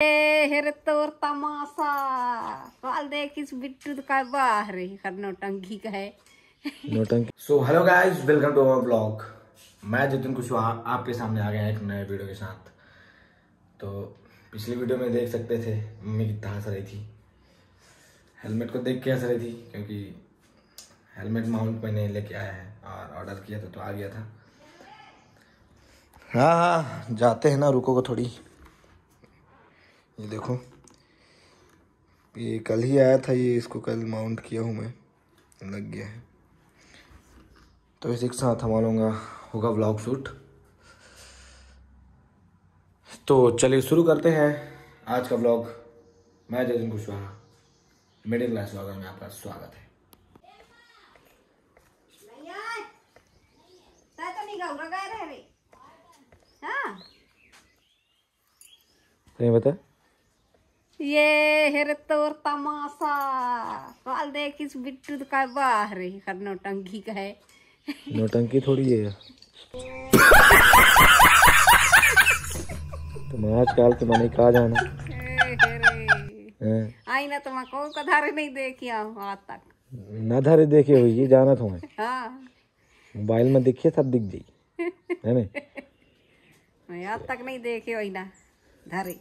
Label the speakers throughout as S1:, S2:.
S1: हेरे तोर तमाशा काल देख इस बिट्टू तो का बाहर ही करनो टंकी का है
S2: नोटंकी so hello guys welcome to our vlog मैं जितिन कुशवाहा आपके सामने आ गया एक नए वीडियो के साथ। तो पिछली वीडियो में देख सकते थे मम्मी कितना हंस रही थी। हेलमेट को देख के हंस रही थी क्योंकि हेलमेट माउंट मैंने लेके आया है और ऑर्डर किया था तो आ गया था। हाँ हाँ जाते हैं ना रुको को थोड़ी। ये देखो। ये कल ही आया था ये इसको कल माउंट किया हूँ मैं। लग गया है। तो इसी के साथ हमारा लूँगा होगा ब्लॉग शूट तो चलिए शुरू करते हैं आज का ब्लॉग मैं Jatin Kushwaha. Middle class vlogger में आपका स्वागत है।
S1: तो नहीं हाँ
S2: बता
S1: ये हेरे तोर तमाशा। काल देख इस बिट्टू तो का बाहर ही करनो टंकी का है?
S2: नोटंकी थोड़ी है तुम आजकल तुम्हारे कहा जाना?
S1: आई ना तुम को कधारे नहीं देखिया हूँ आज तक?
S2: ना धारे देखे हुई ये जाना तुम्हें
S1: हाँ।
S2: मोबाइल में देखिए सब दिख जाई। है ना?
S1: मैं आज तक नहीं देखे हो ना धरे।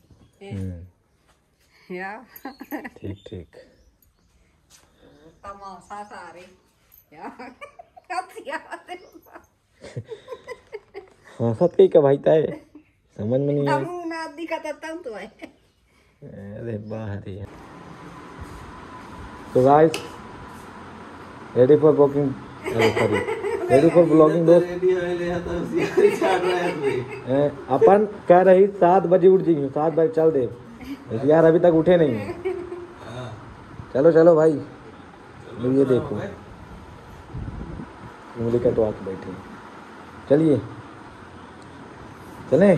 S1: या
S2: ठीक ठीक।
S1: तमाशा सारे या कथिया
S2: हाँ सब का भाई ताए समझ में नहीं आया।
S1: दिखता तो है
S2: अरे बाहर ही तो guys ready for walking sorry ready for vlogging दोस्त? अपन कह रही सात बजे उठ जाइए सात बजे चल दे। यार अभी तक उठे नहीं। है चलो चलो भाई। तो ये देखो। उंगली का तो आके बैठे। चलिए। चले?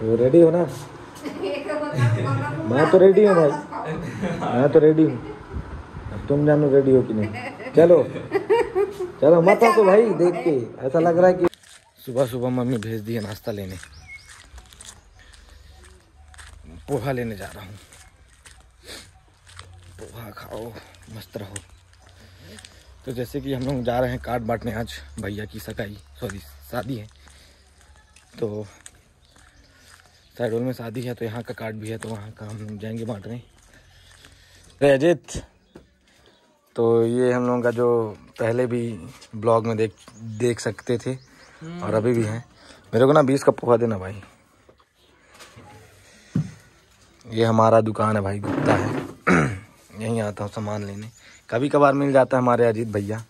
S2: तो रेडी हो ना? मैं तो रेडी हूँ भाई। मैं तो रेडी हूँ। अब तुम जानो रेडी हो कि नहीं। चलो। चलो मत तो भाई देख के। ऐसा लग रहा है कि सुबह सुबह मम्मी भेज दिए नाश्ता लेने। पोहा लेने जा रहा हूँ। पोहा खाओ मस्त रहो। तो जैसे कि हम लोग जा रहे हैं कार्ड बांटने आज भैया की सगाई सॉरी शादी है। तो साइडोल में शादी है तो यहाँ का कार्ड भी है तो वहाँ का हम लोग जाएँगे बांटने अरे अजित तो ये हम लोगों का जो पहले भी ब्लॉग में देख देख सकते थे और अभी भी हैं। मेरे को ना बीस का पोहा देना भाई। ये हमारा दुकान है भाई गुप्ता है। यहीं आता हूँ सामान लेने। कभी कभार मिल जाता है हमारे अजीत भैया।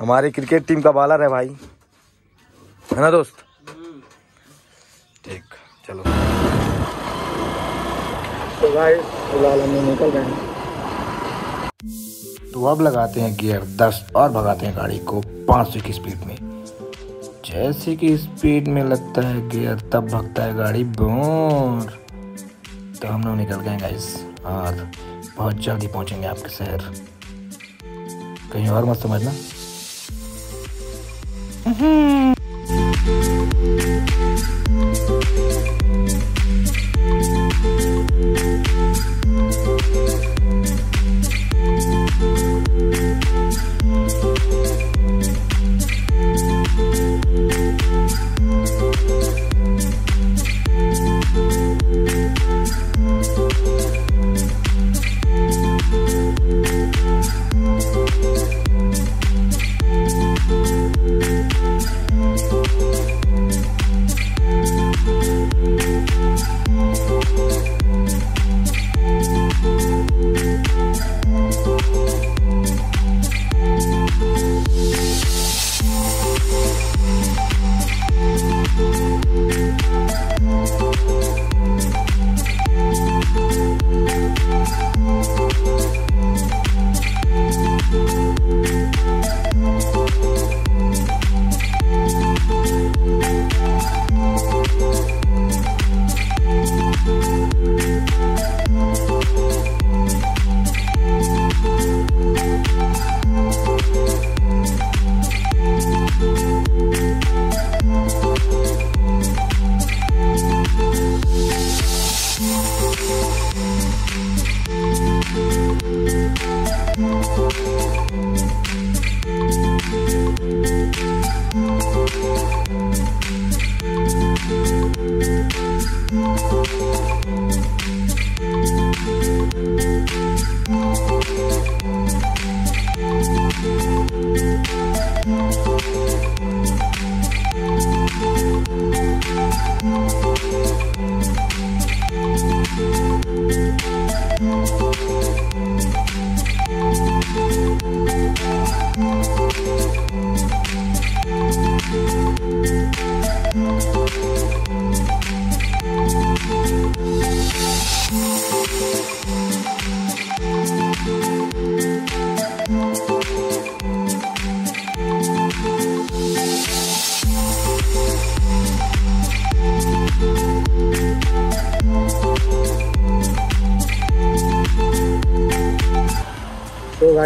S2: हमारे क्रिकेट टीम का बालर है भाई। है ना दोस्त? ठीक चलो। तो फ़िलहाल हम निकल रहे हैं। तो अब लगाते हैं गियर 10 और भगाते हैं गाड़ी को 500 की स्पीड में। जैसे कि स्पीड में लगता है गियर तब भगता है गाड़ी बोर। तो हम लोग निकल गए गाइस और बहुत जल्दी पहुँचेंगे आपके शहर। कहीं और मत समझना। Mm-hmm.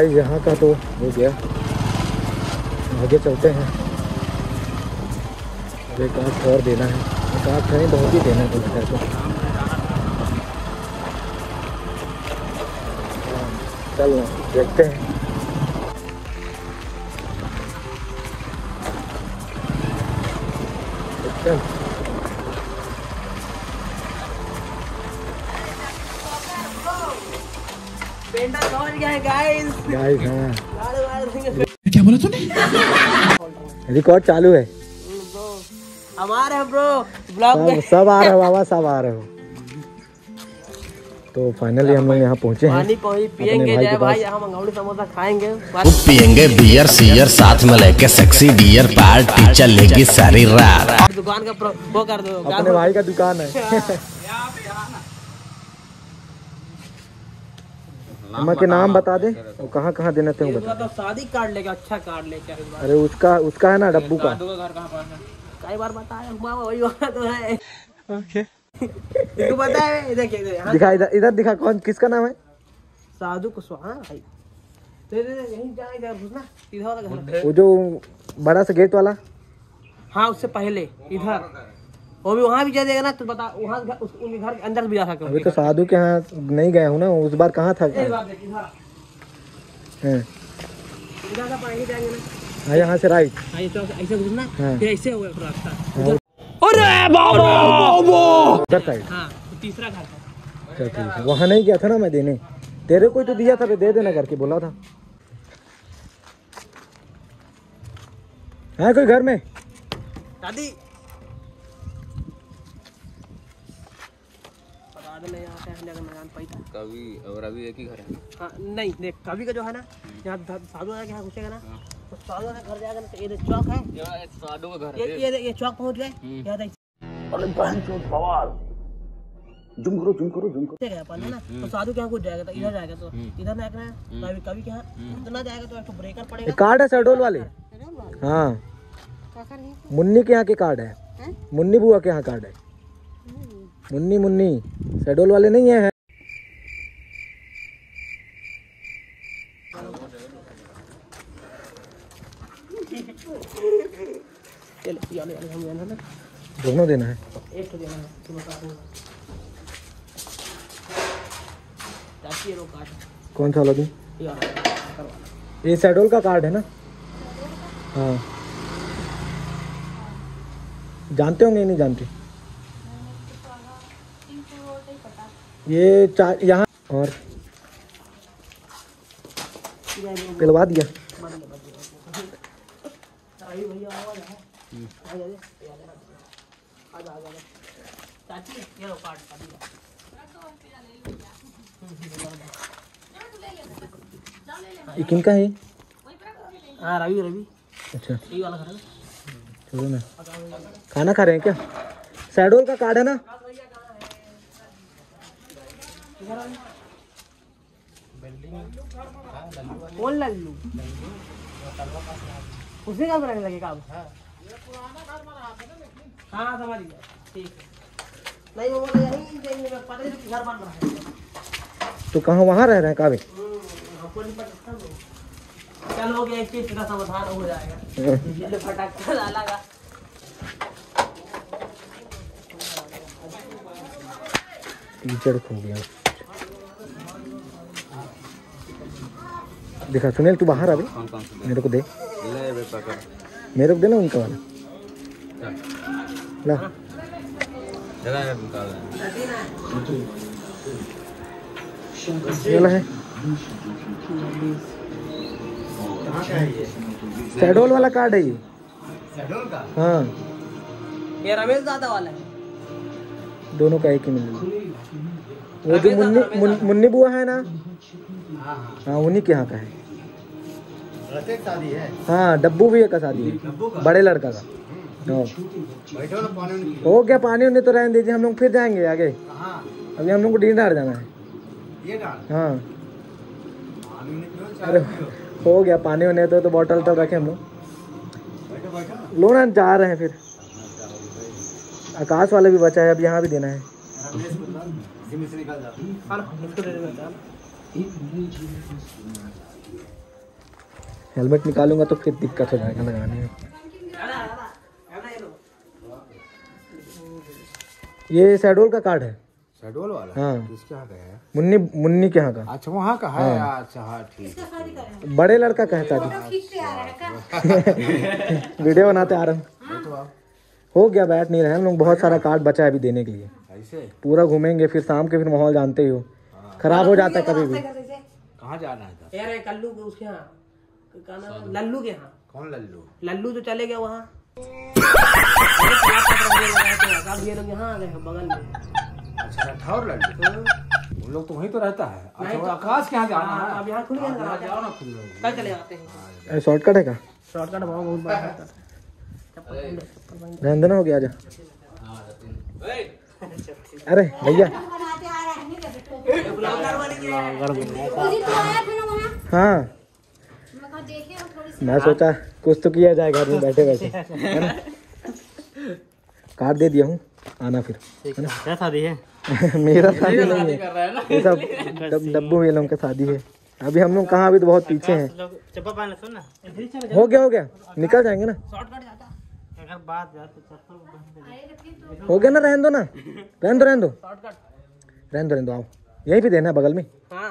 S2: गाइस यहाँ का तो हो गया। आगे चलते हैं। एक आठ और देना है। एक आठ नहीं बहुत ही देना है है तो। हाँ, चल देखते हैं। चल
S3: पेंडा गया है। गाइस
S2: गाइस हाँ
S3: लाड़ वाड़ देंगे
S2: रिकॉर्ड चालू है।
S3: हमारे हैं ब्रो ब्लॉग
S2: सब सब आ रहे हो बाबा सब आ रहे हो। तो फाइनली हम लोग यहाँ पहुँचे हैं।
S3: पानी पियेंगे जय भाई।
S2: पास।
S3: यहाँ समोसा खाएँगे।
S4: पियेंगे बियर सीयर साथ में लेके सेक्सी डियर पार्टी चलेगी सारी रात।
S3: दुकान का वो कर दो
S2: अपने भाई का दुकान है। अम्मा के नाम बता दे। और कहाँ कहाँ देना थे बता
S3: तो शादी कार्ड लेके अच्छा कार्ड लेके
S2: अरे उसका उसका है ना डब्बू का।
S3: कई बार बताया हुआ वही वाला तो है। तू बता इधर
S2: दिखा इधर इधर दिखा कौन किसका नाम है?
S3: साधु कुशवाहा भाई। तो यहीं जाए इधर घुसना इधर वाला घर।
S2: वो जो बड़ा सा गेट वाला?
S3: हाँ उससे पहले इधर। वो भी वहाँ भी जा देगा ना तो बता वहाँ उनके घर के अंदर भी जा सकते
S2: अभी तो साधु के यहाँ नहीं गए हूँ ना उस बार कहाँ था? हैं।
S3: इधर से पढ़ाई जाएँगे ना।
S2: हाँ यहाँ से राइट
S3: हाँ, तो ऐसे
S2: हाँ।
S3: फिर ऐसे होगा रास्ता।
S2: हाँ,
S3: अरे बाबा!
S2: उधर साइड
S3: हाँ तो तीसरा घर था।
S2: चल ठीक है। वहाँ नहीं गया था ना मैं देने। तेरे को तो दिया था दे देना करके बोला था। है कोई घर में?
S3: दादी नहीं है, पाई था।
S5: कवि और अभी एक ही घर है।
S3: हाँ नहीं देख कभी का जो है ना यहाँ साधु के यहाँ घुसेगा ना तो साधु के घर जाएगा ना तो ये चौक है
S5: साधु का घर
S3: ये ये ये चौक पहुँच गए यहाँ देख।
S2: जुम करो जुम करो जुम
S3: से गया अपन ना तो साधु के कुछ जाएगा तो इधर जाएगा तो इधर ना जाएगा तो अभी कभी जाएगा एक ब्रेकर पड़ेगा।
S2: कार्ड है सरडोल वाले? हाँ। मुन्नी के यहाँ के कार्ड है। मुन्नी बुआ के यहाँ कार्ड है। मुन्नी मुन्नी, शेडोल वाले नहीं है। दोनों देना है।
S3: एक तो देना है तुम
S2: कौन सा
S3: ये
S2: सरडोल का कार्ड है ना? हाँ। जानते होंगे नहीं जानते? ये चार यहाँ और पिलवा दिया।
S3: है ये
S2: ये किनका है?
S3: हाँ रवि रवि।
S2: अच्छा। चलो ना। खाना खा रहे हैं क्या? सैडोल का कार्ड है ना?
S3: कौन लल्लू? उसी का रखने लगेगा अब। हाँ समझ गया। ठीक नहीं वो बोला देंगे पता नहीं घर बन रहा है
S2: तो कहाँ वहाँ रह रहे हैं काबे
S3: हो गया एक चीज़ का समाधान हो जाएगा। ये फटाका
S2: कीचड़ खो गया। दिखा सुनील तू बाहर अभी। मेरे को दे। मेरे को दे ना उनका वाला। ला।
S5: है
S2: वाला है। सैडोल वाला कार्ड है ये। हाँ।
S3: ये रमेश दादा वाला है।
S2: दोनों का एक ही मिल वो जो मुन्नी मुन्नी बुआ है ना? हाँ उन्हीं के यहाँ का है। हाँ। डब्बू भी का शादी है। बड़े लड़का का। हाँ। हो गया पानी उन्हें तो रहने दीजिए हम लोग फिर जाएँगे आगे। अभी हम लोग को डीनार जाना है। हाँ। अरे हो गया पानी होने तो, तो बॉटल तो रखे हम लोग। लो ना जा रहे हैं फिर। आकाश वाले भी बचा है अब यहाँ भी देना है। हेलमेट निकालूँगा तो फिर दिक्कत हो जाएगा लगाने में। ये शहडोल का कार्ड है।
S6: शहडोल वाला?
S2: हाँ।
S6: किसके यहाँ का है?
S2: मुन्नी मुन्नी के यहाँ का।
S6: अच्छा वहाँ का? है अच्छा हाँ ठीक
S2: बड़े लड़का कहता है वीडियो बनाते आ रहे हैं। हो गया बैठ नहीं रहे हम लोग। बहुत सारा कार्ड बचा है अभी देने के लिए।
S6: ऐसे?
S2: पूरा घूमेंगे फिर शाम के फिर माहौल जानते ही हो। खराब हो जाता है कभी भी।
S6: कहाँ जाना है
S3: यार कल्लू उसके यहाँ। नाम है? लल्लू के यहाँ।
S6: कौन लल्लू?
S3: लल्लू तो चले गए वहाँ। अब ये लोग यहाँ आ गए बगल में
S6: अच्छा राठौर लल्लू उन लोग तो वहीं तो रहता है। अच्छा आकाश के यहाँ जाना है
S3: अब यहाँ खुल गया
S6: जाओ ना खुद
S3: कल चले जाते हैं।
S2: शॉर्टकट है का
S3: शॉर्टकट बहुत बहुत बड़ा है।
S2: रहने देना हो गया आजा? अरे भैया। हाँ। मैं सोचा कुछ तो किया जाए घर में बैठे बैठे है ना? कार्ड दे दिया हूँ आना फिर है ना?
S3: शादी है?
S2: मेरा शादी नहीं है। ये सब डब्बू लोग का शादी है। अभी हम लोग कहाँ अभी तो बहुत पीछे हैं। हो गया हो गया। निकल जाएँगे ना।
S3: शॉर्टकट जाता। अगर बात जाए तो ले
S2: हो गया ना रहने दो ना। रहने दो रहने दो।
S3: शॉर्टकट
S2: रहने दो रहने दो आओ। यहीं पे देना है बगल में।
S3: हाँ।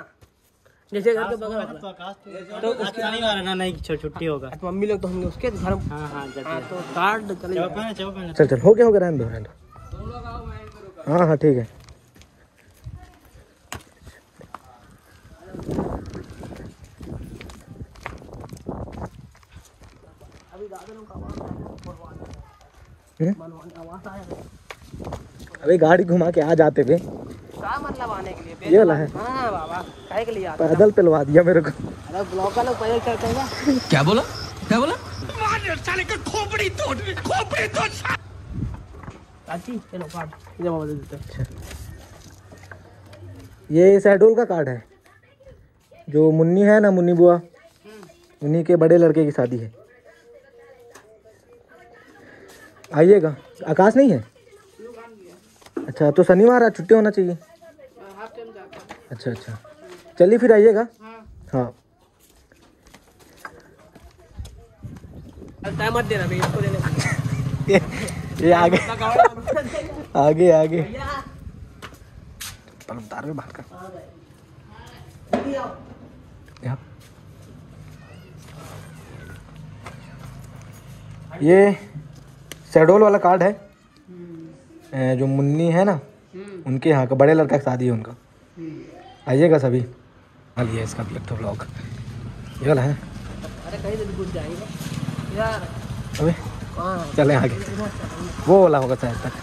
S3: जैसे घर के बगल तो उसके शनिवार है ना नहीं छुट्टी होगा। तो मम्मी लोग तो उसके घर हाँ हाँ तो कार्ड चले।
S2: चल चल हो गया हो गया रहने दो रहने दो। हाँ हाँ ठीक है। हम्म? अभी गाड़ी घुमा के आ जाते थे।
S3: क्या मतलब आने के लिए
S2: ये वाला है।
S3: हाँ। बाबा काहे के लिए आते
S2: पैदल पिलवा दिया मेरे को।
S3: अरे ब्लॉक का लोग पैदल चलते हैं
S5: क्या बोला? क्या बोला?
S3: चाची चलो कार्ड जमा दे देते हैं।
S2: ये शहडोल का कार्ड है। जो मुन्नी है ना मुन्नी बुआ? उन्हीं के बड़े लड़के की शादी है। आइएगा। आकाश नहीं है? अच्छा तो शनिवार आज छुट्टी होना चाहिए। अच्छा अच्छा। चलिए फिर आइएगा। हाँ।
S3: टाइम मत देना भैया इसको देने
S2: ये आगे। आगे आगे। उतार में बात कर। ये शहडोल वाला कार्ड है। जो मुन्नी है ना उनके यहाँ का बड़े लड़का की शादी है उनका। आइएगा सभी। हाँ लिया इसका भी एक तो ब्लॉग ये वाला है।
S3: अरे कहीं तो घुस जाएँगे। यार।
S2: अबे चले आगे। वो वाला होगा शायद तक।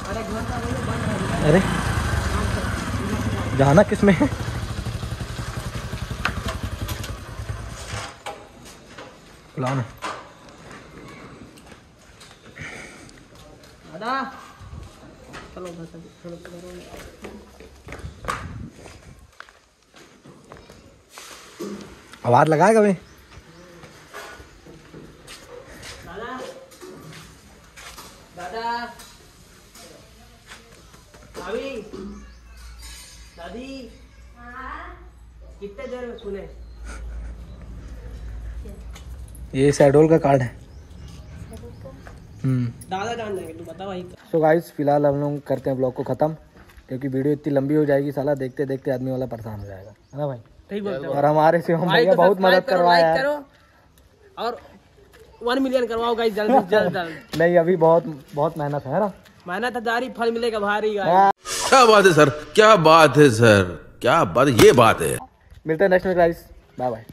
S3: अरे है
S2: जाना किसमें है बुलाओ ना
S3: दादा चलो घर से चलो चलो
S2: आवाज़ लगाएगा भाई
S3: दादा। दादा भाभी। दादी। कितने देर में सुने
S2: ये शहडोल का कार्ड है। हम्म।
S3: दादा तू
S2: सो गाइस फ़िलहाल हम लोग करते हैं ब्लॉग को ख़त्म क्योंकि वीडियो इतनी लंबी हो जाएगी साला देखते देखते आदमी वाला परेशान हो जाएगा। है ना भाई? और हमारे से हम भैया
S3: तो
S2: बहुत मदद करवाया है।
S3: करो। और वन मिलियन करवाओ गाइस जल्द से जल्द जल्द।
S2: नहीं अभी बहुत बहुत मेहनत है ना?
S3: मेहनत जारी फल मिलेगा भारी
S7: क्या बात है सर क्या बात है सर क्या बात ये बात है।
S2: मिलते हैं नेक्स्ट में गाइस बाय बाय